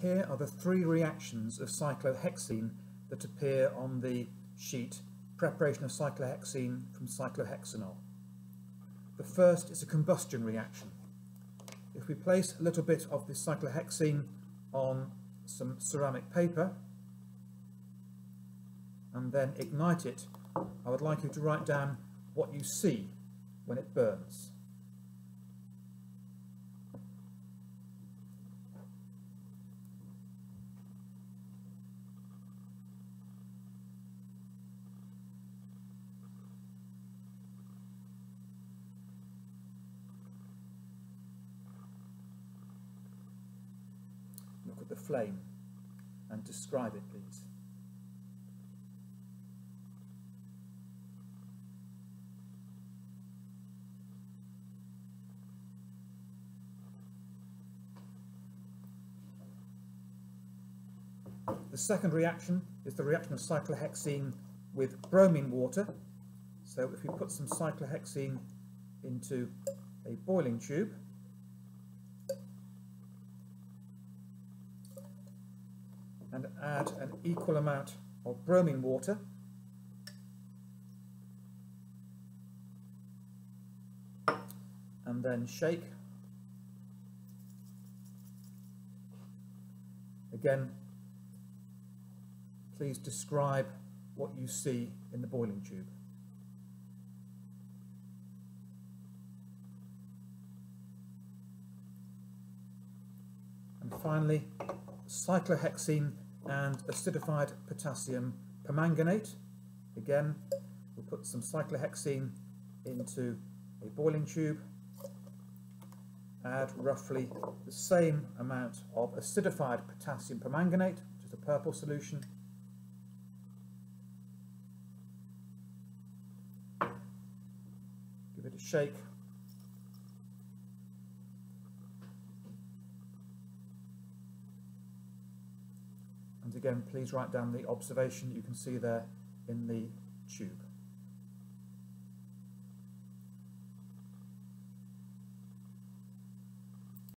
Here are the three reactions of cyclohexene that appear on the sheet preparation of cyclohexene from cyclohexanol. The first is a combustion reaction. If we place a little bit of the cyclohexene on some ceramic paper and then ignite it, I would like you to write down what you see when it burns. Look at the flame and describe it please. The second reaction is the reaction of cyclohexene with bromine water. So if we put some cyclohexene into a boiling tube, and add an equal amount of bromine water, and then shake again please describe what you see in the boiling tube. And finally, cyclohexene and acidified potassium permanganate. Again, we'll put some cyclohexene into a boiling tube, add roughly the same amount of acidified potassium permanganate, which is a purple solution, give it a shake. And again, please write down the observation you can see there in the tube.